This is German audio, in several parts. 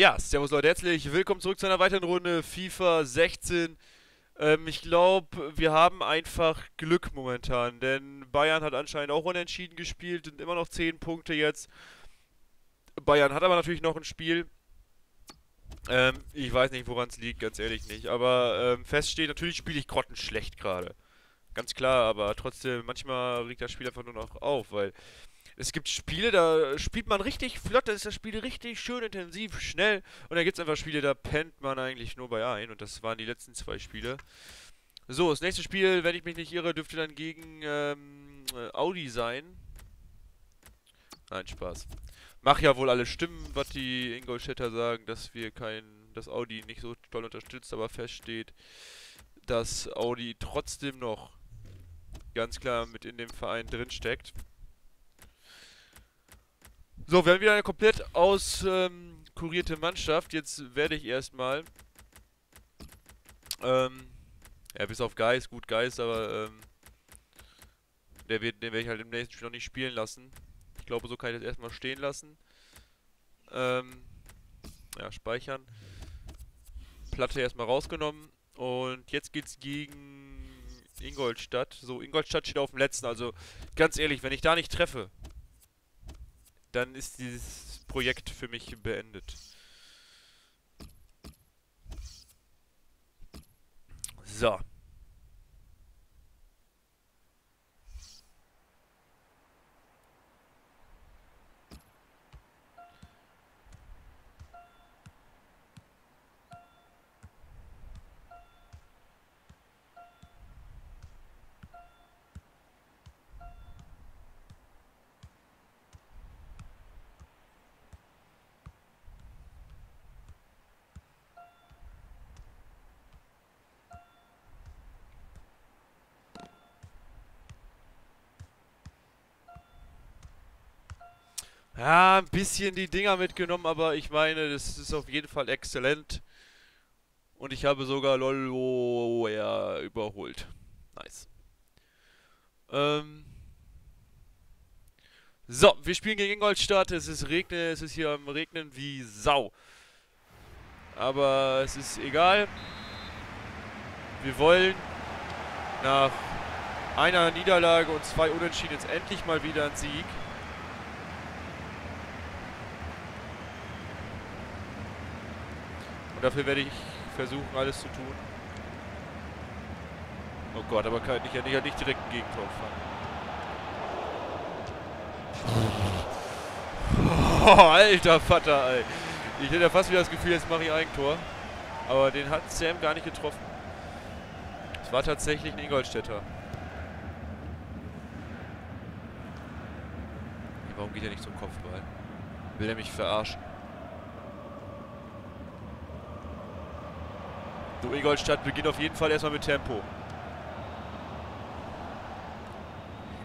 Ja, servus Leute, herzlich willkommen zurück zu einer weiteren Runde FIFA 16. Ähm, ich glaube, wir haben einfach Glück momentan, denn Bayern hat anscheinend auch unentschieden gespielt, sind immer noch 10 Punkte jetzt. Bayern hat aber natürlich noch ein Spiel. Ähm, ich weiß nicht, woran es liegt, ganz ehrlich nicht. Aber ähm, fest steht, natürlich spiele ich grottenschlecht gerade. Ganz klar, aber trotzdem, manchmal regt das Spiel einfach nur noch auf, weil es gibt Spiele, da spielt man richtig flott, da ist das Spiel richtig schön intensiv, schnell. Und dann gibt es einfach Spiele, da pennt man eigentlich nur bei ein. Und das waren die letzten zwei Spiele. So, das nächste Spiel, wenn ich mich nicht irre, dürfte dann gegen ähm, Audi sein. Nein, Spaß. Mach ja wohl alle Stimmen, was die Ingolstädter sagen, dass wir kein, dass Audi nicht so toll unterstützt, aber feststeht, dass Audi trotzdem noch ganz klar mit in dem Verein drinsteckt. So, wir haben wieder eine komplett auskurierte ähm, Mannschaft. Jetzt werde ich erstmal. Ähm, ja, bis auf Geist, gut Geist, aber ähm, der wird, den werde ich halt im nächsten Spiel noch nicht spielen lassen. Ich glaube, so kann ich das erstmal stehen lassen. Ähm, ja, speichern. Platte erstmal rausgenommen. Und jetzt geht's gegen Ingolstadt. So, Ingolstadt steht auf dem letzten. Also, ganz ehrlich, wenn ich da nicht treffe, dann ist dieses Projekt für mich beendet. So. Ja, ein bisschen die Dinger mitgenommen, aber ich meine, das ist auf jeden Fall exzellent. Und ich habe sogar ja, überholt. Nice. Ähm. So, wir spielen gegen Ingolstadt. Es ist regnen, es ist hier am Regnen wie Sau. Aber es ist egal. Wir wollen nach einer Niederlage und zwei Unentschieden jetzt endlich mal wieder einen Sieg. Und dafür werde ich versuchen, alles zu tun. Oh Gott, aber kann ich ja nicht, nicht direkt ein Gegentor fangen. Oh, alter Vater, ey. Ich hätte ja fast wieder das Gefühl, jetzt mache ich Eigentor. Aber den hat Sam gar nicht getroffen. Es war tatsächlich ein Ingolstädter. Warum geht er nicht zum Kopfball? Will er mich verarschen? So, Ingolstadt beginnt auf jeden Fall erstmal mit Tempo.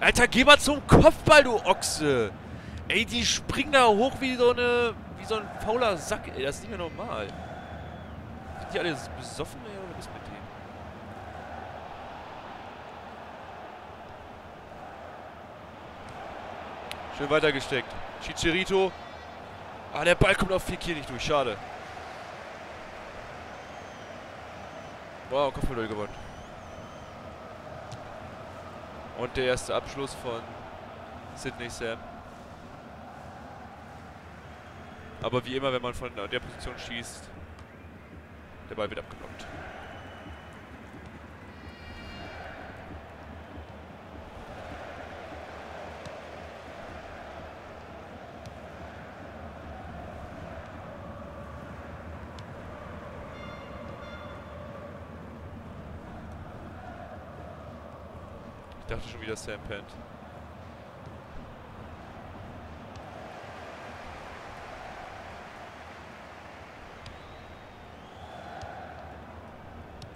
Alter, geh mal zum Kopfball, du Ochse! Ey, die springen da hoch wie so eine. wie so ein fauler Sack, ey. Das ist nicht mehr normal. Sind die alle besoffen, ey, oder was ist mit denen? Schön weitergesteckt. Chicharito. Ah, der Ball kommt auf Fekir nicht durch. Schade. Wow, Kopfball gewonnen. Und der erste Abschluss von Sidney Sam. Aber wie immer, wenn man von der Position schießt, der Ball wird abgeblockt. Dachte schon wieder Sam pennt.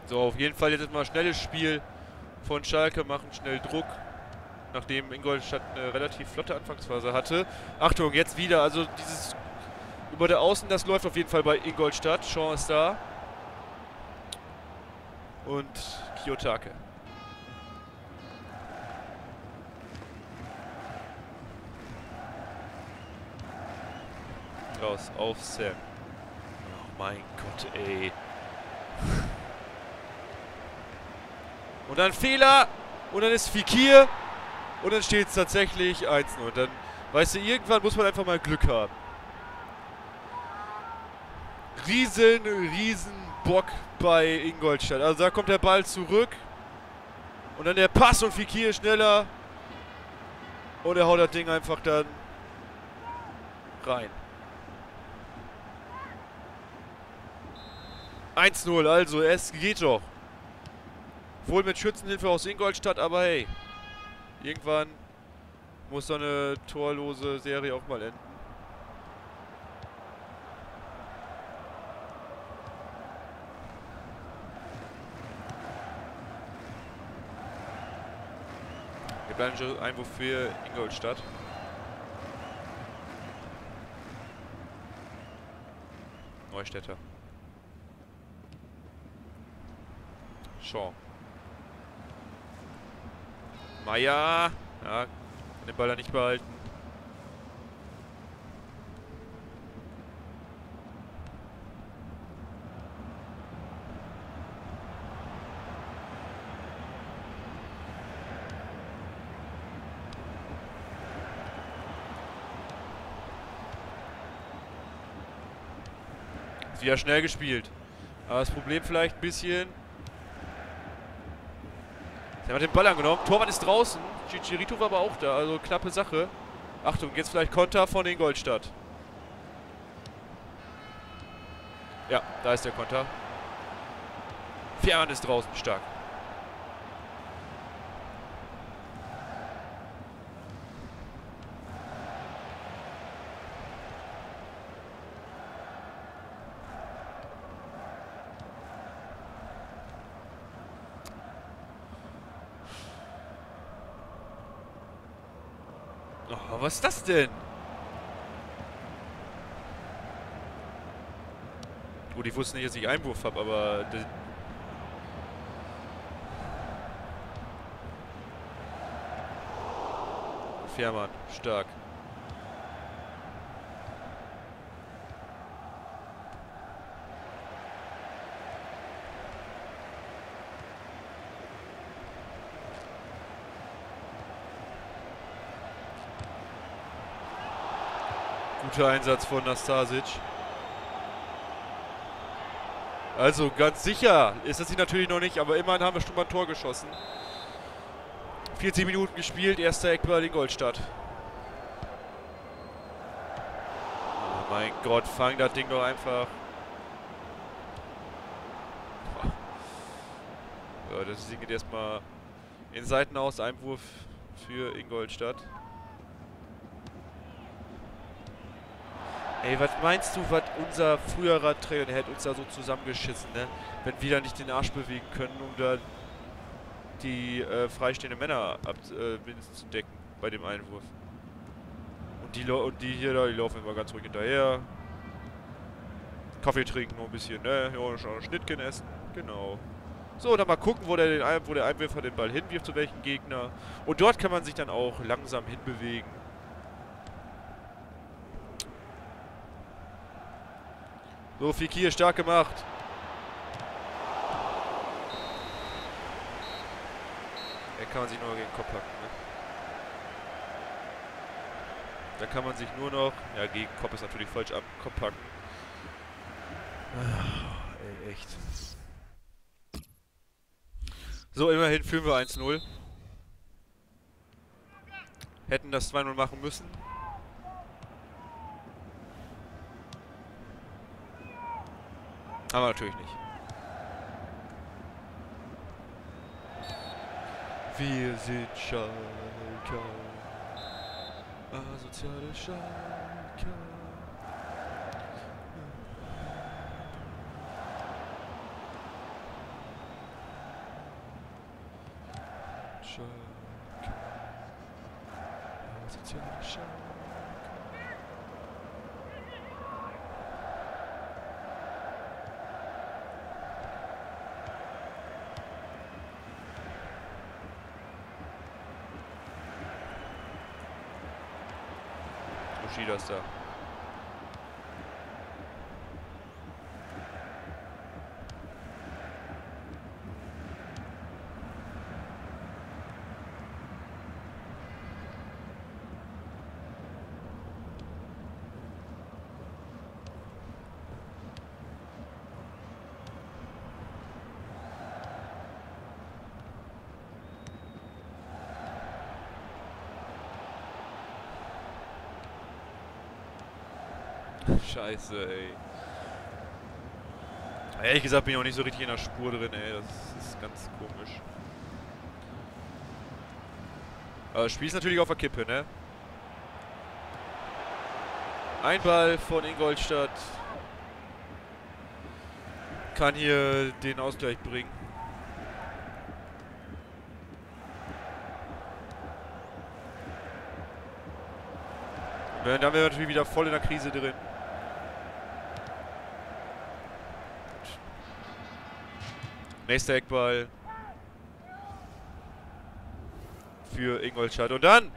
So, auf jeden Fall jetzt mal schnelles Spiel von Schalke, machen schnell Druck, nachdem Ingolstadt eine relativ flotte Anfangsphase hatte. Achtung, jetzt wieder, also dieses über der Außen, das läuft auf jeden Fall bei Ingolstadt. Chance da. Und Kiyotake. Raus auf Sam. mein Gott, ey. Und dann Fehler. Und dann ist Fikir. Und dann steht es tatsächlich 1-0. Und dann, weißt du, irgendwann muss man einfach mal Glück haben. Riesen, riesen Bock bei Ingolstadt. Also da kommt der Ball zurück. Und dann der Pass und Fikir schneller. Und er haut das Ding einfach dann rein. 1-0, also es geht doch. Wohl mit Schützenhilfe aus Ingolstadt, aber hey. Irgendwann muss so eine torlose Serie auch mal enden. Schon Einwurf für Ingolstadt. Neustädter. Shaw. Meier. Ja, kann den Ball da nicht behalten. Ist wieder schnell gespielt. Aber das Problem vielleicht ein bisschen, der hat den Ball angenommen. Torwart ist draußen. Chicharito war aber auch da. Also knappe Sache. Achtung, jetzt vielleicht Konter von Ingolstadt. Ja, da ist der Konter. Fährmann ist draußen. Stark. Oh, was ist das denn? Gut, ich wusste nicht, dass ich Einwurf habe, aber... Fährmann, stark. Guter Einsatz von Nastasic. Also ganz sicher ist das sie natürlich noch nicht, aber immerhin haben wir schon mal ein Tor geschossen. 40 Minuten gespielt, erster Eckball Ingolstadt. Oh mein Gott, fang das Ding doch einfach. Ja, das Ding geht erstmal in Seitenaus, Einwurf für Ingolstadt. Ey, was meinst du, was unser früherer Trainer, der hätte uns da so zusammengeschissen, ne? Wenn wir da nicht den Arsch bewegen können, um da die äh, freistehenden Männer ab, äh, zu decken bei dem Einwurf. Und die, und die hier da, die laufen immer ganz ruhig hinterher. Kaffee trinken noch ein bisschen, ne? Ja, schon Schnittchen essen. Genau. So, dann mal gucken, wo der, den, wo der Einwürfer den Ball hinwirft, zu welchem Gegner. Und dort kann man sich dann auch langsam hinbewegen. So, Fikir stark gemacht. Er kann man sich nur gegen den Kopf packen. Ne? Da kann man sich nur noch... Ja, gegen Kopf ist natürlich falsch ab. Kopf packen. Ah, ey, echt. So, immerhin führen wir 1-0. Hätten das 2-0 machen müssen. Aber natürlich nicht. Wir sind Schalker. Asoziale Schalker. Schalker. Asoziale Schalker. Schiedsrichter. Scheiße, ey. Ehrlich gesagt bin ich auch nicht so richtig in der Spur drin, ey. Das ist ganz komisch. Aber das Spiel ist natürlich auf der Kippe, ne? Ein Ball von Ingolstadt kann hier den Ausgleich bringen. Dann wären wir natürlich wieder voll in der Krise drin. Nächster Eckball. Für Ingolstadt. Und dann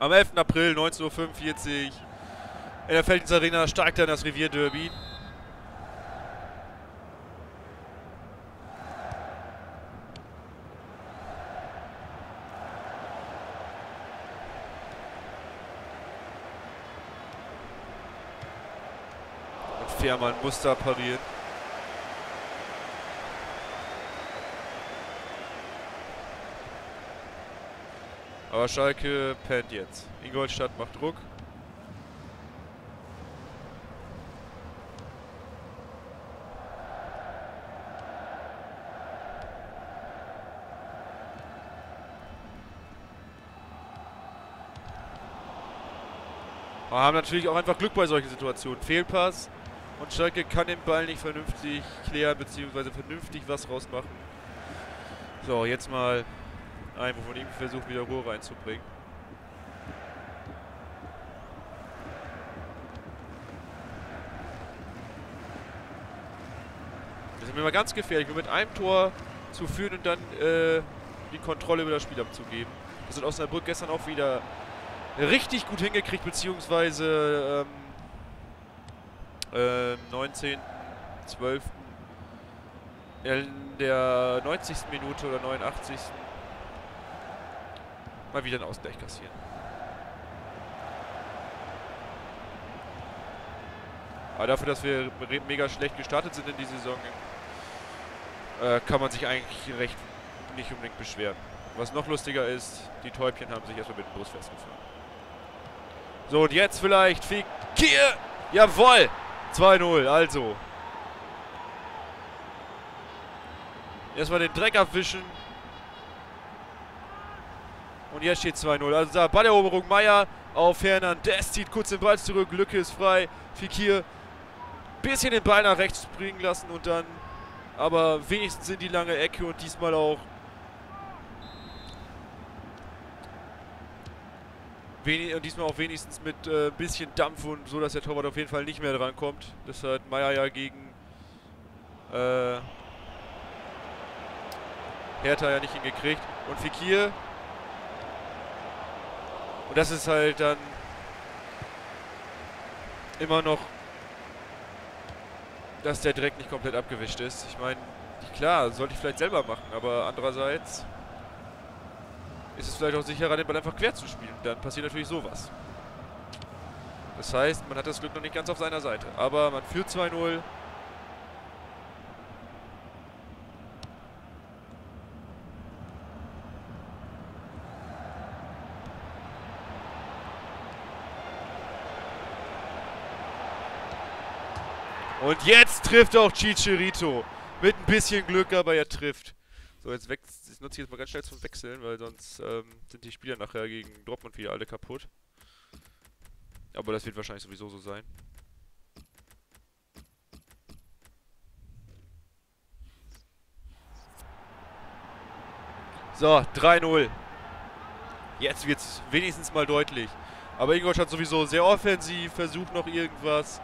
am 11. April 19.45 Uhr in der Feldins Arena steigt dann das Revierderby. Fährmann muss da parieren. Aber Schalke pennt jetzt. Ingolstadt macht Druck. Wir haben natürlich auch einfach Glück bei solchen Situationen. Fehlpass und Schalke kann den Ball nicht vernünftig klären, beziehungsweise vernünftig was rausmachen. So, jetzt mal ein, wovon ich versucht, wieder Ruhe reinzubringen. Das ist mal ganz gefährlich, nur mit einem Tor zu führen und dann äh, die Kontrolle über das Spiel abzugeben. Das hat Osnabrück gestern auch wieder richtig gut hingekriegt, beziehungsweise ähm, äh, 19.12. in der 90. Minute oder 89 mal wieder einen Ausgleich kassieren. Aber dafür, dass wir mega schlecht gestartet sind in die Saison, äh, kann man sich eigentlich recht nicht unbedingt beschweren. Was noch lustiger ist, die Täubchen haben sich erstmal mit dem Bus festgefahren. So, und jetzt vielleicht Fikir. Jawoll! 2-0, also. Erstmal den Dreck abwischen. Und jetzt steht 2-0. Also da Balleroberung Meier auf Hernandez. Zieht kurz den Ball zurück. Lücke ist frei. Fikir bisschen den Ball nach rechts springen lassen und dann aber wenigstens in die lange Ecke und diesmal auch und diesmal auch wenigstens mit äh, bisschen Dampf und so, dass der Torwart auf jeden Fall nicht mehr drankommt. Das hat Meier ja gegen äh, Hertha ja nicht hingekriegt. Und Fikir und das ist halt dann immer noch, dass der Dreck nicht komplett abgewischt ist. Ich meine, klar, sollte ich vielleicht selber machen, aber andererseits ist es vielleicht auch sicherer, den Ball einfach quer zu spielen. Dann passiert natürlich sowas. Das heißt, man hat das Glück noch nicht ganz auf seiner Seite. Aber man führt 2-0. Und jetzt trifft auch Chicharito. Mit ein bisschen Glück, aber er trifft. So, jetzt wechselt. Ich nutze jetzt mal ganz schnell zum Wechseln, weil sonst ähm, sind die Spieler nachher gegen Dortmund wieder alle kaputt. Aber das wird wahrscheinlich sowieso so sein. So, 3-0. Jetzt wird es wenigstens mal deutlich. Aber Ingolstadt sowieso sehr offensiv, versucht noch irgendwas.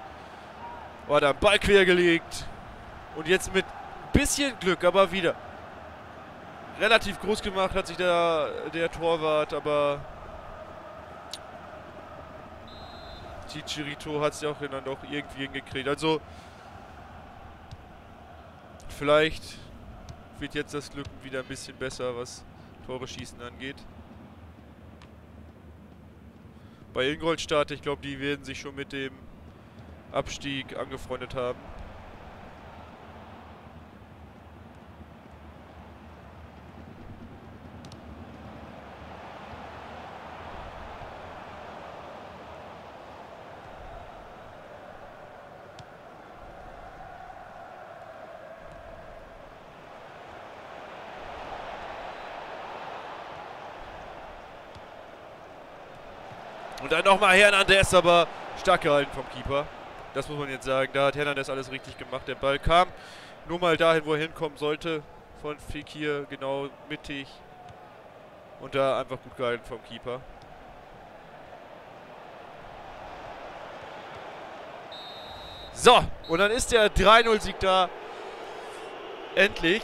War da Ball quergelegt. Und jetzt mit ein bisschen Glück, aber wieder. Relativ groß gemacht hat sich der, der Torwart, aber Chicharito hat es ja auch dann doch irgendwie hingekriegt. Also vielleicht wird jetzt das Glück wieder ein bisschen besser, was Tore schießen angeht. Bei Ingolstadt, ich glaube, die werden sich schon mit dem Abstieg angefreundet haben. Und dann nochmal Hernandez, aber stark gehalten vom Keeper. Das muss man jetzt sagen. Da hat Hernandez alles richtig gemacht. Der Ball kam nur mal dahin, wo er hinkommen sollte. Von Fekir, genau mittig. Und da einfach gut gehalten vom Keeper. So, und dann ist der 3-0-Sieg da. Endlich.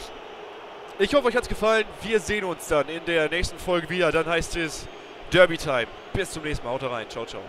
Ich hoffe, euch hat es gefallen. Wir sehen uns dann in der nächsten Folge wieder. Dann heißt es Derby Time. Bis zum nächsten Mal. Haut rein. Ciao, ciao.